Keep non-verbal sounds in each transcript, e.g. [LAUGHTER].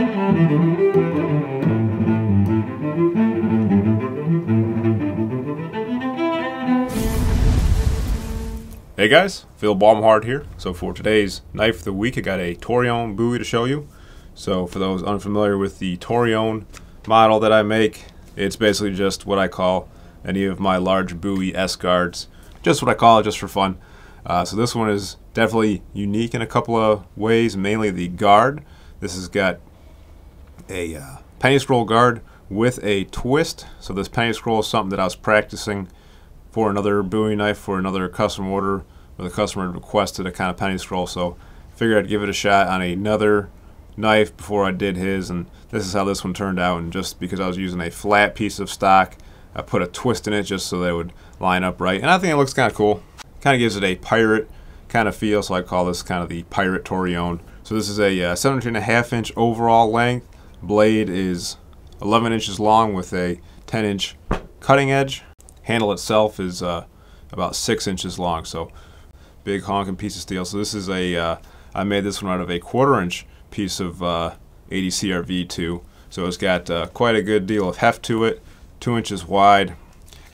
Hey guys, Phil Baumhardt here. So for today's knife of the week, I got a Torreon bowie to show you. So for those unfamiliar with the Torreon model that I make, it's basically just what I call any of my large bowie S guards. Just what I call it, just for fun. Uh, so this one is definitely unique in a couple of ways, mainly the guard. This has got a uh, penny scroll guard with a twist. So this penny scroll is something that I was practicing for another bowie knife for another custom order where the customer requested a kind of penny scroll. So figured I'd give it a shot on another knife before I did his. And this is how this one turned out. And just because I was using a flat piece of stock I put a twist in it just so they would line up right. And I think it looks kind of cool. Kind of gives it a pirate kind of feel. So I call this kind of the pirate Torreon. So this is a uh, 17 and a half inch overall length blade is 11 inches long with a 10 inch cutting edge handle itself is uh, about six inches long so big honking piece of steel so this is a uh, I made this one out of a quarter inch piece of uh, 80 CRV2. So it's got uh, quite a good deal of heft to it, two inches wide.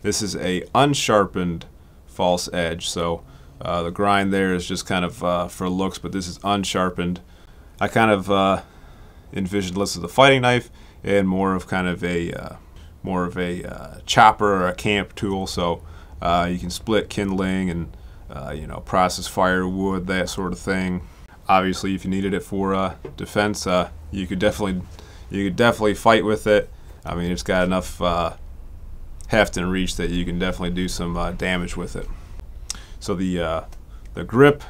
This is a unsharpened false edge, so uh, the grind there is just kind of uh, for looks, but this is unsharpened. I kind of uh, envisioned less as a fighting knife and more of kind of a uh, more of a uh, chopper or a camp tool, so you can split kindling and you know process firewood, that sort of thing. Obviously if you needed it for uh, defense uh, you could definitely you could definitely fight with it. I mean it's got enough uh, heft and reach that you can definitely do some uh, damage with it. So the uh, the grip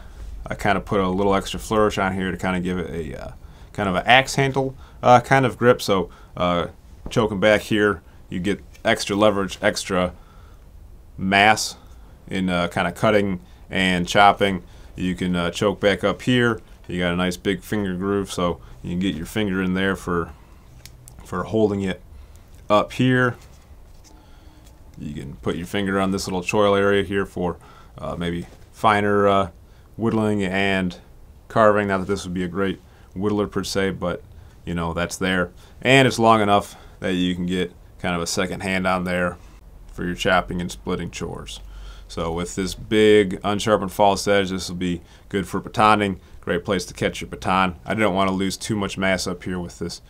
I kind of put a little extra flourish on here to kind of give it a uh, kind of an axe handle kind of grip so choking back here you get extra leverage extra mass in kind of cutting and chopping you can uh, choke back up here. You got a nice big finger groove, so you can get your finger in there for for holding it up here. You can put your finger on this little choil area here for uh, maybe finer uh, whittling and carving. Not that this would be a great whittler per se, but you know that's there. And it's long enough that you can get kind of a second hand on there for your chopping and splitting chores. So with this big unsharpened false edge, this will be good for batoning. Great place to catch your baton. I didn't want to lose too much mass up here with this,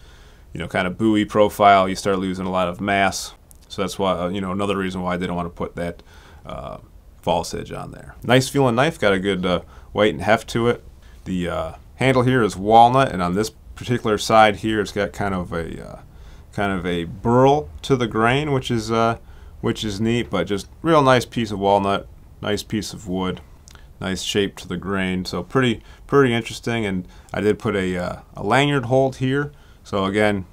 you know, kind of bowie profile. You start losing a lot of mass. So that's why, uh, you know, another reason why I didn't want to put that uh, false edge on there. Nice feeling knife, got a good uh, weight and heft to it. The uh, handle here is walnut, and on this particular side here, it's got kind of a uh, kind of a burl to the grain, which is uh, which is neat, but just real nice piece of walnut, nice piece of wood, nice shape to the grain. So pretty pretty interesting. And I did put a, uh, a lanyard hold here. So again,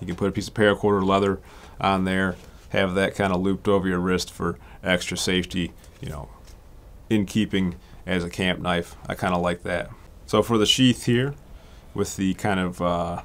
you can put a piece of paracord leather on there, have that kind of looped over your wrist for extra safety, you know, in keeping as a camp knife. I kind of like that. So for the sheath here, with the kind of uh,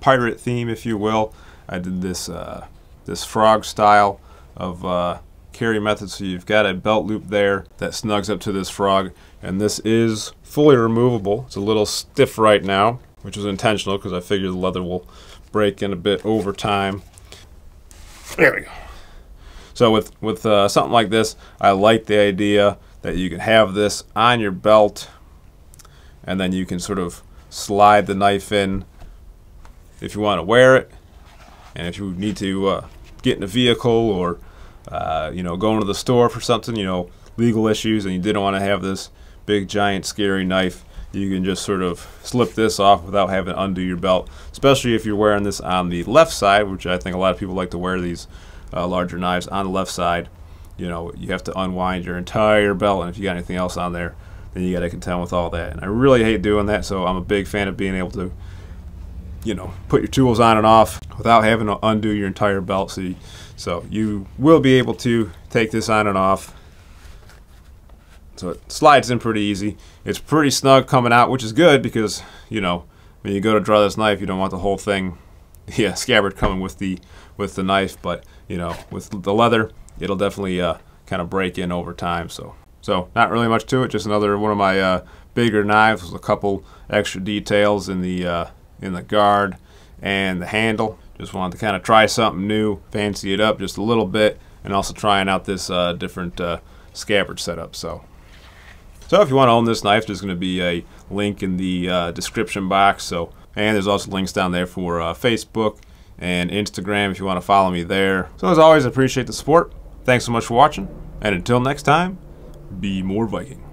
pirate theme, if you will, I did this uh, this frog style of uh, carry method. So you've got a belt loop there that snugs up to this frog, and this is fully removable. It's a little stiff right now, which was intentional because I figured the leather will break in a bit over time. There we go. So with with uh, something like this, I like the idea that you can have this on your belt, and then you can sort of slide the knife in if you want to wear it, and if you need to uh, get in a vehicle or uh, you know going to the store for something, you know legal issues, and you didn't want to have this big giant scary knife, you can just sort of slip this off without having to undo your belt. Especially if you're wearing this on the left side, which I think a lot of people like to wear these uh, larger knives on the left side. You know you have to unwind your entire belt, and if you got anything else on there, then you got to contend with all that. And I really hate doing that, so I'm a big fan of being able to you know, put your tools on and off without having to undo your entire belt. So you, so you will be able to take this on and off. So it slides in pretty easy. It's pretty snug coming out, which is good because, you know, when you go to draw this knife, you don't want the whole thing, [LAUGHS] yeah, scabbard coming with the with the knife. But, you know, with the leather, it'll definitely uh, kind of break in over time. So, so not really much to it. Just another one of my uh, bigger knives with a couple extra details in the uh, in the guard, and the handle. Just wanted to kind of try something new, fancy it up just a little bit, and also trying out this uh, different uh, scabbard setup. So, so if you want to own this knife, there's going to be a link in the uh, description box. So, and there's also links down there for uh, Facebook and Instagram if you want to follow me there. So as always, I appreciate the support. Thanks so much for watching, and until next time, be more Viking.